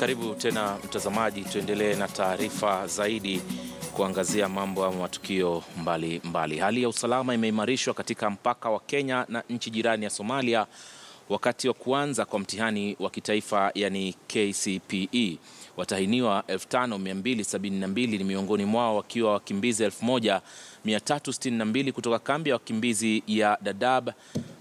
Karibu tena mtazamaji, tuendelee na taarifa zaidi kuangazia mambo ama matukio mbalimbali mbali. Hali ya usalama imeimarishwa katika mpaka wa Kenya na nchi jirani ya Somalia wakati wa kuanza kwa mtihani wa kitaifa yani KCPE. Watahiniwa 5272 ni miongoni mwao wakiwa wakimbizi 1362 kutoka kambi ya wakimbizi ya Dadaab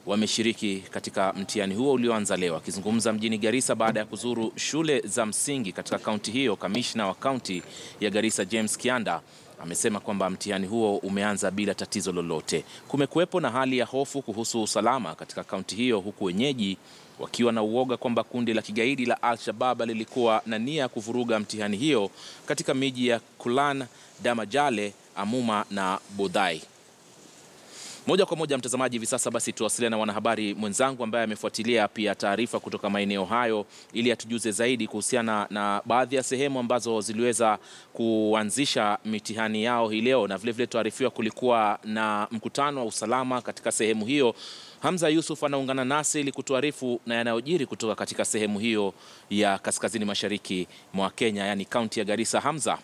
wameshiriki katika mtihani huo ulioanza leo. Akizungumza mjini Garissa baada ya kuzuru shule za msingi katika kaunti hiyo, kamishna wa kaunti ya Garissa James Kianda amesema kwamba mtihani huo umeanza bila tatizo lolote. Kumekuwepo na hali ya hofu kuhusu usalama katika kaunti hiyo, huku wenyeji wakiwa na uoga kwamba kundi la kigaidi la Al-Shabab lilikuwa na nia ya kuvuruga mtihani hiyo katika miji ya Kulan, Damajale, Amuma na Budhai. Moja kwa moja mtazamaji, hivi sasa basi tuwasiliane na wanahabari mwenzangu ambaye amefuatilia pia taarifa kutoka maeneo hayo ili atujuze zaidi kuhusiana na baadhi ya sehemu ambazo ziliweza kuanzisha mitihani yao hii leo, na vilevile tuarifiwa kulikuwa na mkutano wa usalama katika sehemu hiyo. Hamza Yusuf anaungana nasi ili kutuarifu na yanayojiri kutoka katika sehemu hiyo ya kaskazini mashariki mwa Kenya, yani kaunti ya Garissa. Hamza.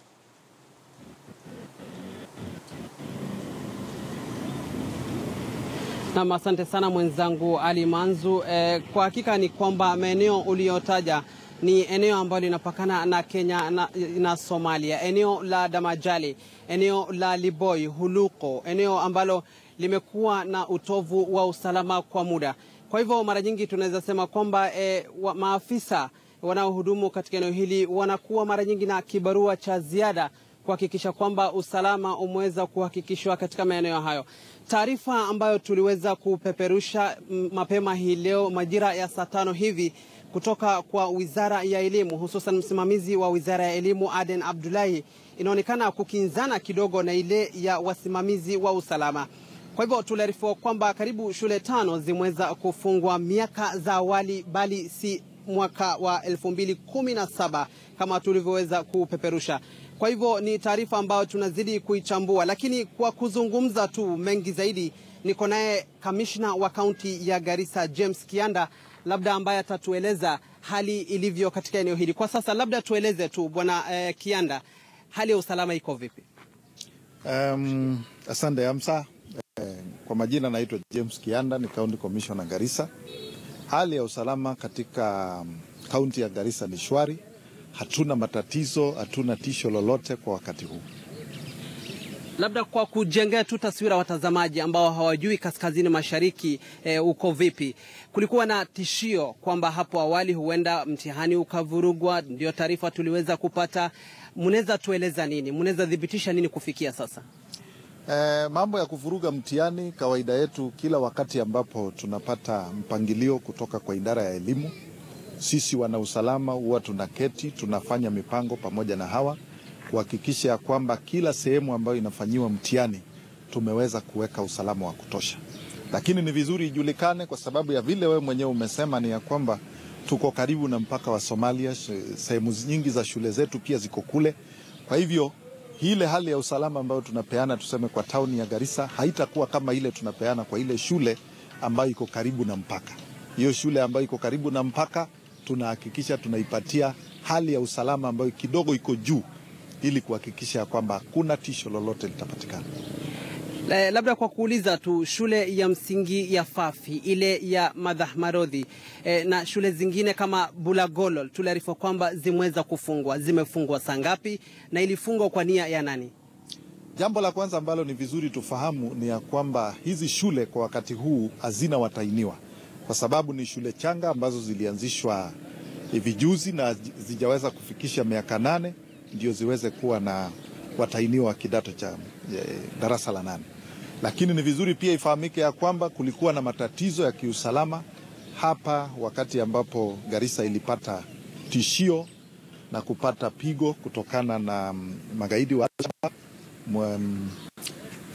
Nam, asante sana mwenzangu Ali Manzu. Eh, kwa hakika ni kwamba maeneo uliyotaja ni eneo ambalo linapakana na Kenya na, na Somalia, eneo la Damajali, eneo la Liboi, Huluko, eneo ambalo limekuwa na utovu wa usalama kwa muda. Kwa hivyo mara nyingi tunaweza sema kwamba eh, wa, maafisa wanaohudumu katika eneo hili wanakuwa mara nyingi na kibarua cha ziada kuhakikisha kwamba usalama umeweza kuhakikishwa katika maeneo hayo. Taarifa ambayo tuliweza kupeperusha mapema hii leo majira ya saa tano hivi kutoka kwa Wizara ya Elimu, hususan msimamizi wa Wizara ya Elimu Aden Abdullahi, inaonekana kukinzana kidogo na ile ya wasimamizi wa usalama. Kwa hivyo tuliarifiwa kwamba karibu shule tano zimeweza kufungwa miaka za awali, bali si mwaka wa 2017 kama tulivyoweza kupeperusha. Kwa hivyo ni taarifa ambayo tunazidi kuichambua, lakini kwa kuzungumza tu mengi zaidi, niko naye kamishna wa kaunti ya Garissa James Kianda, labda ambaye atatueleza hali ilivyo katika eneo hili kwa sasa. Labda tueleze tu bwana eh, Kianda, hali ya usalama iko vipi? Um, asante Amsa. Eh, kwa majina naitwa James Kianda, ni county commissioner Garissa. Hali ya usalama katika kaunti ya Garissa ni shwari. Hatuna matatizo, hatuna tisho lolote kwa wakati huu. Labda kwa kujengea tu taswira watazamaji ambao hawajui kaskazini mashariki e, uko vipi, kulikuwa na tishio kwamba hapo awali huenda mtihani ukavurugwa, ndio taarifa tuliweza kupata. Mnaweza tueleza nini, mnaweza thibitisha nini kufikia sasa? E, mambo ya kuvuruga mtihani, kawaida yetu kila wakati ambapo tunapata mpangilio kutoka kwa idara ya elimu sisi wana usalama huwa tunaketi tunafanya mipango pamoja na hawa kuhakikisha ya kwamba kila sehemu ambayo inafanyiwa mtihani tumeweza kuweka usalama wa kutosha. Lakini ni vizuri ijulikane, kwa sababu ya vile wewe mwenyewe umesema, ni ya kwamba tuko karibu na mpaka wa Somalia. Sehemu nyingi za shule zetu pia ziko kule. Kwa hivyo ile hali ya usalama ambayo tunapeana tuseme kwa tauni ya Garissa haitakuwa kama ile tunapeana kwa ile shule ambayo iko karibu na mpaka. Hiyo shule ambayo iko karibu na mpaka tunahakikisha tunaipatia hali ya usalama ambayo kidogo iko juu ili kuhakikisha kwamba hakuna tisho lolote litapatikana. Labda kwa kuuliza tu, shule ya msingi ya Fafi ile ya Madhahmarodhi e, na shule zingine kama Bulagolol tuliarifwa kwamba zimeweza kufungwa. Zimefungwa saa ngapi na ilifungwa kwa nia ya nani? Jambo la kwanza ambalo ni vizuri tufahamu ni ya kwamba hizi shule kwa wakati huu hazina watainiwa kwa sababu ni shule changa ambazo zilianzishwa hivi juzi na zijaweza kufikisha miaka nane ndio ziweze kuwa na watainiwa wa kidato cha e, darasa la nane. Lakini ni vizuri pia ifahamike ya kwamba kulikuwa na matatizo ya kiusalama hapa wakati ambapo Garissa ilipata tishio na kupata pigo kutokana na magaidi wa Al-Shabaab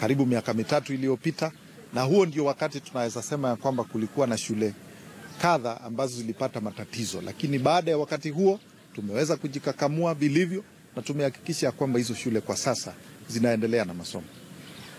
karibu miaka mitatu iliyopita na huo ndio wakati tunaweza sema ya kwamba kulikuwa na shule kadha ambazo zilipata matatizo, lakini baada ya wakati huo tumeweza kujikakamua vilivyo na tumehakikisha ya kwamba hizo shule kwa sasa zinaendelea na masomo.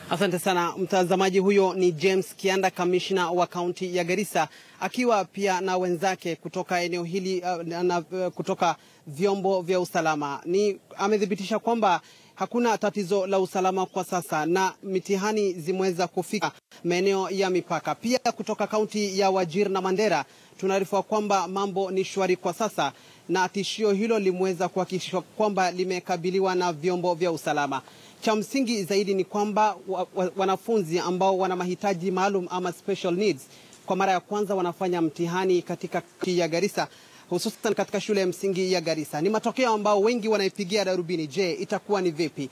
Asante sana mtazamaji. Huyo ni James Kianda, kamishna wa kaunti ya Garissa, akiwa pia na wenzake kutoka eneo hili uh, na, uh, kutoka vyombo vya usalama. Ni amethibitisha kwamba hakuna tatizo la usalama kwa sasa na mitihani zimeweza kufika maeneo ya mipaka. Pia kutoka kaunti ya Wajir na Mandera tunaarifiwa kwamba mambo ni shwari kwa sasa na tishio hilo limeweza kuhakikishwa kwamba limekabiliwa na vyombo vya usalama. Cha msingi zaidi ni kwamba wa, wa, wanafunzi ambao wana mahitaji maalum ama special needs kwa mara ya kwanza wanafanya mtihani katika kaunti ya Garissa hususan katika shule ya msingi ya Garissa. Ni matokeo ambao wengi wanaipigia darubini. Je, itakuwa ni vipi?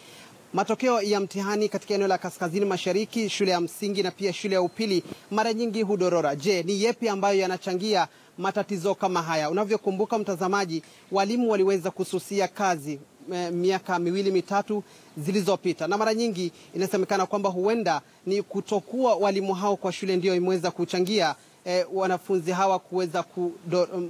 Matokeo ya mtihani katika eneo la kaskazini mashariki, shule ya msingi na pia shule ya upili mara nyingi hudorora. Je, ni yepi ambayo yanachangia matatizo kama haya? Unavyokumbuka mtazamaji, walimu waliweza kususia kazi e, miaka miwili mitatu zilizopita, na mara nyingi inasemekana kwamba huenda ni kutokuwa walimu hao kwa shule ndio imeweza kuchangia eh, wanafunzi hawa kuweza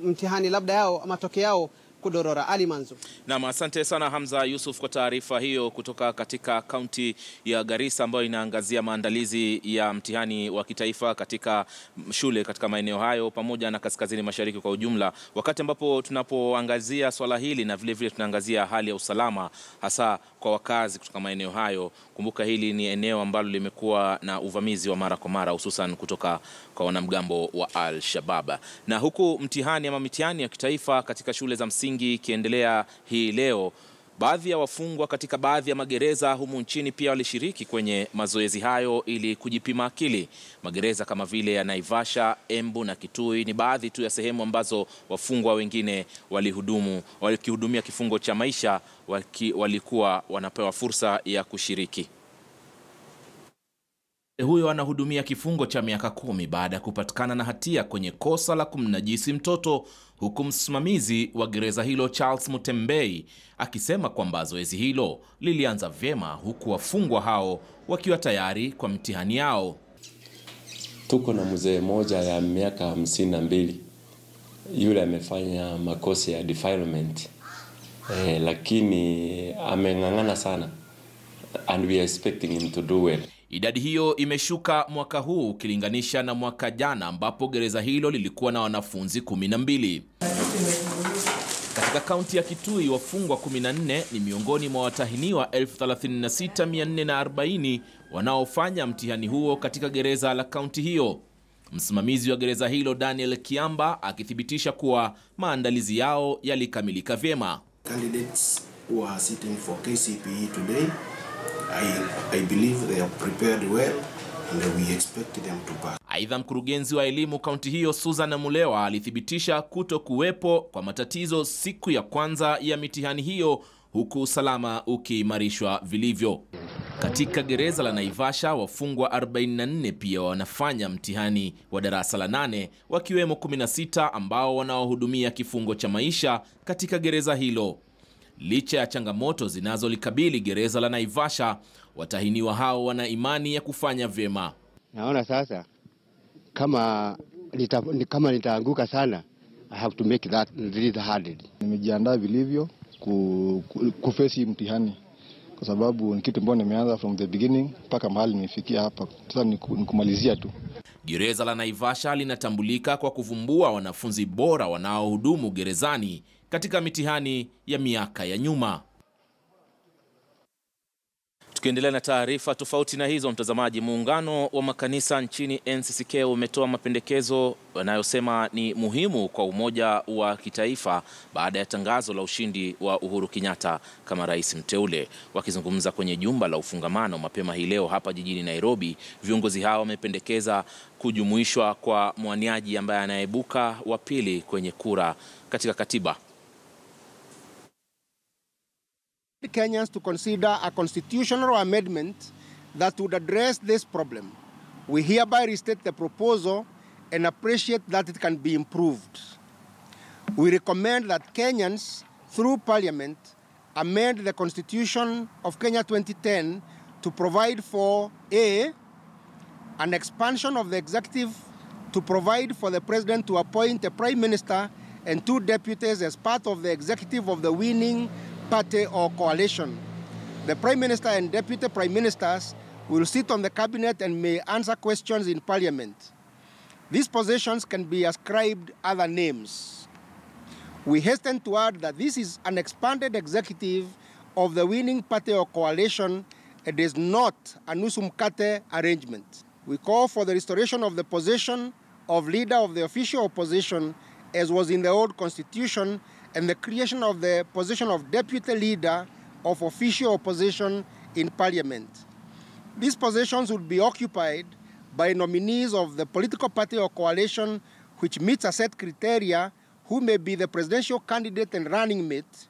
mtihani labda yao matokeo yao kudorora. Ali Manzu. Naam, asante sana Hamza Yusuf kwa taarifa hiyo kutoka katika kaunti ya Garissa ambayo inaangazia maandalizi ya mtihani wa kitaifa katika shule katika maeneo hayo pamoja na kaskazini mashariki kwa ujumla, wakati ambapo tunapoangazia swala hili na vilevile tunaangazia hali ya usalama hasa kwa wakazi kutoka maeneo hayo. Kumbuka hili ni eneo ambalo limekuwa na uvamizi wa mara kwa mara hususan kutoka kwa wanamgambo wa Al-Shabab. Na huku mtihani ama mitihani ya kitaifa katika shule za msingi ikiendelea hii leo, baadhi ya wafungwa katika baadhi ya magereza humu nchini pia walishiriki kwenye mazoezi hayo ili kujipima akili. Magereza kama vile ya Naivasha, Embu na Kitui ni baadhi tu ya sehemu ambazo wafungwa wengine walihudumu walikihudumia kifungo cha maisha waki, walikuwa wanapewa fursa ya kushiriki. Huyo anahudumia kifungo cha miaka kumi baada ya kupatikana na hatia kwenye kosa la kumnajisi mtoto, huku msimamizi wa gereza hilo Charles Mutembei akisema kwamba zoezi hilo lilianza vyema, huku wafungwa hao wakiwa tayari kwa mtihani yao. Tuko na mzee moja ya miaka hamsini na mbili yule amefanya makosa ya defilement eh, lakini ameng'ang'ana sana and we are expecting him to do well. Idadi hiyo imeshuka mwaka huu ukilinganisha na mwaka jana ambapo gereza hilo lilikuwa na wanafunzi 12. Katika kaunti ya Kitui wafungwa 14 ni miongoni mwa watahiniwa 36440 wanaofanya mtihani huo katika gereza la kaunti hiyo. Msimamizi wa gereza hilo Daniel Kiamba akithibitisha kuwa maandalizi yao yalikamilika vyema. Candidates who are sitting for KCPE today I, I believe they are prepared well and we expect them to pass. Aidha, mkurugenzi wa elimu kaunti hiyo Susan Mulewa alithibitisha kuto kuwepo kwa matatizo siku ya kwanza ya mitihani hiyo huku usalama ukiimarishwa vilivyo. Katika gereza la Naivasha wafungwa 44 pia wanafanya mtihani wa darasa la nane wakiwemo 16 ambao wanaohudumia kifungo cha maisha katika gereza hilo. Licha ya changamoto zinazolikabili gereza la Naivasha, watahiniwa hao wana imani ya kufanya vyema. Naona sasa kama nita, kama nitaanguka sana I have to make that really hard. Nimejiandaa vilivyo ku, ku, kufesi mtihani kwa sababu ni kitu ambacho nimeanza from the beginning mpaka mahali nimefikia hapa. Sasa nikumalizia tu. Gereza la Naivasha linatambulika kwa kuvumbua wanafunzi bora wanaohudumu gerezani katika mitihani ya miaka ya nyuma. Tukiendelea na taarifa tofauti na hizo, mtazamaji, muungano wa makanisa nchini NCCK umetoa mapendekezo yanayosema ni muhimu kwa umoja wa kitaifa baada ya tangazo la ushindi wa Uhuru Kenyatta kama rais mteule. Wakizungumza kwenye jumba la ufungamano mapema hii leo hapa jijini Nairobi, viongozi hao wamependekeza kujumuishwa kwa mwaniaji ambaye anaibuka wa pili kwenye kura katika katiba. Kenyans to consider a constitutional amendment that would address this problem. We hereby restate the proposal and appreciate that it can be improved. We recommend that Kenyans, through Parliament, amend the Constitution of Kenya 2010 to provide for A, an expansion of the executive to provide for the president to appoint a prime minister and two deputies as part of the executive of the winning party or coalition. The prime minister and deputy prime ministers will sit on the cabinet and may answer questions in parliament. These positions can be ascribed other names. We hasten to add that this is an expanded executive of the winning party or coalition. It is not a Nusumkate arrangement. We call for the restoration of the position of leader of the official opposition as was in the old constitution and the creation of the position of deputy leader of official opposition in parliament. These positions would be occupied by nominees of the political party or coalition which meets a set criteria who may be the presidential candidate and running mate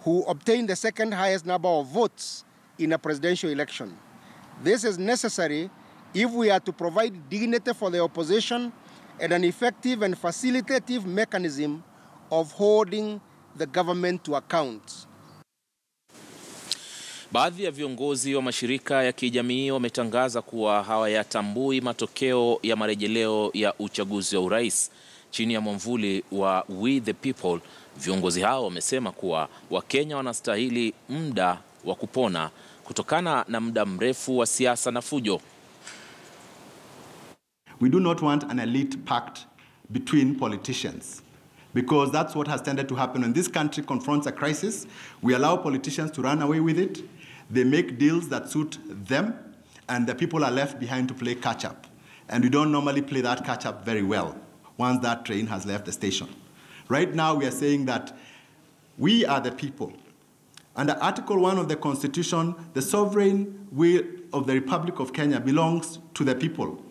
who obtain the second highest number of votes in a presidential election. This is necessary if we are to provide dignity for the opposition and an effective and facilitative mechanism of holding the government to account. Baadhi ya viongozi wa mashirika ya kijamii wametangaza kuwa hawayatambui matokeo ya marejeleo ya uchaguzi wa urais chini ya mwamvuli wa We the People. Viongozi hao wamesema kuwa Wakenya wanastahili muda wa kupona kutokana na muda mrefu wa siasa na fujo. We do not want an elite pact between politicians because that's what has tended to happen when this country confronts a crisis. We allow politicians to run away with it. They make deals that suit them, and the people are left behind to play catch up. And we don't normally play that catch up very well once that train has left the station. Right now, we are saying that we are the people. Under Article 1 of the Constitution, the sovereign will of the Republic of Kenya belongs to the people.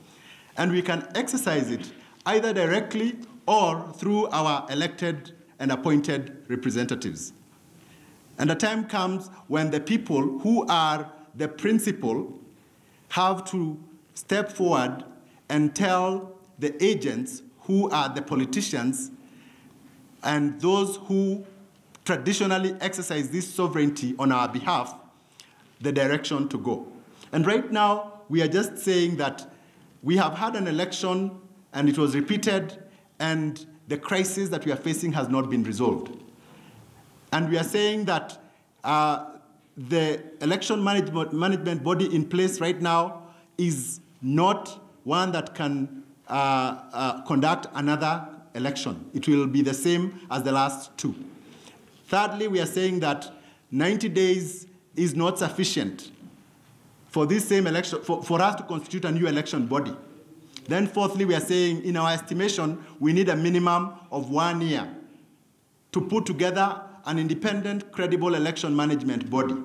And we can exercise it either directly or through our elected and appointed representatives. And the time comes when the people who are the principal have to step forward and tell the agents who are the politicians and those who traditionally exercise this sovereignty on our behalf the direction to go. And right now, we are just saying that we have had an election and it was repeated, and the crisis that we are facing has not been resolved. And we are saying that uh, the election management, management body in place right now is not one that can uh, uh, conduct another election. It will be the same as the last two. Thirdly, we are saying that 90 days is not sufficient for this same election, for, for us to constitute a new election body. Then fourthly, we are saying in our estimation, we need a minimum of one year to put together an independent, credible election management body.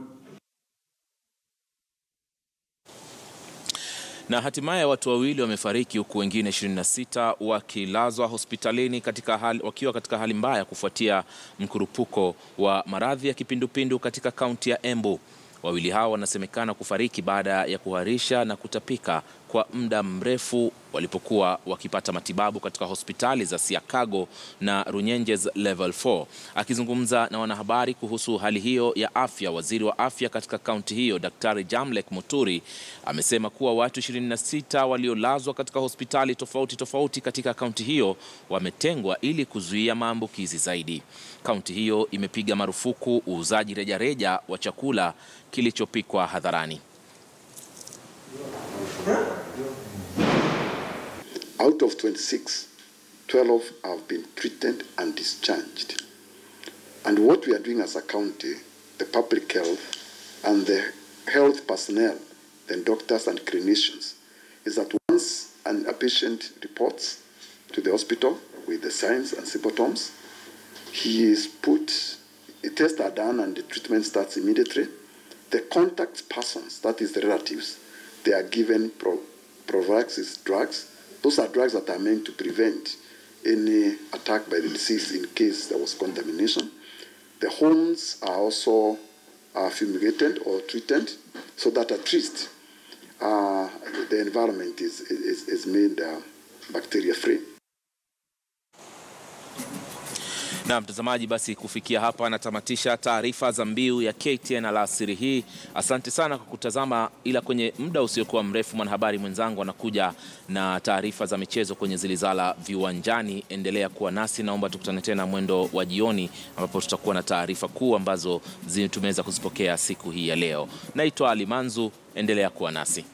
Na hatimaye watu wawili wamefariki huku wengine 26 wakilazwa hospitalini katika hali, wakiwa katika hali mbaya kufuatia mkurupuko wa maradhi ya kipindupindu katika kaunti ya Embu. Wawili hao wanasemekana kufariki baada ya kuharisha na kutapika kwa muda mrefu walipokuwa wakipata matibabu katika hospitali za Siakago na Runyenjes Level 4. Akizungumza na wanahabari kuhusu hali hiyo ya afya, waziri wa afya katika kaunti hiyo Daktari Jamlek Muturi amesema kuwa watu 26 waliolazwa katika hospitali tofauti tofauti katika kaunti hiyo wametengwa ili kuzuia maambukizi zaidi. Kaunti hiyo imepiga marufuku uuzaji rejareja wa chakula kilichopikwa hadharani. Out of 26, 12 have been treated and discharged. And what we are doing as a county, the public health and the health personnel, the doctors and clinicians, is that once an, a patient reports to the hospital with the signs and symptoms, he is put, the tests are done and the treatment starts immediately. The contact persons, that is the relatives, they are given pro, prophylaxis drugs. Those are drugs that are meant to prevent any attack by the disease in case there was contamination. The homes are also uh, fumigated or treated so that at least uh, the environment is, is, is made uh, bacteria free. Na mtazamaji, basi kufikia hapa anatamatisha taarifa za mbiu ya KTN alasiri hii. Asante sana kwa kutazama, ila kwenye muda usiokuwa mrefu mwanahabari mwenzangu anakuja na taarifa za michezo kwenye Zilizala Viwanjani. Endelea kuwa nasi, naomba tukutane tena mwendo wa jioni, ambapo tutakuwa na taarifa kuu ambazo tumeweza kuzipokea siku hii ya leo. Naitwa Ali Manzu, endelea kuwa nasi.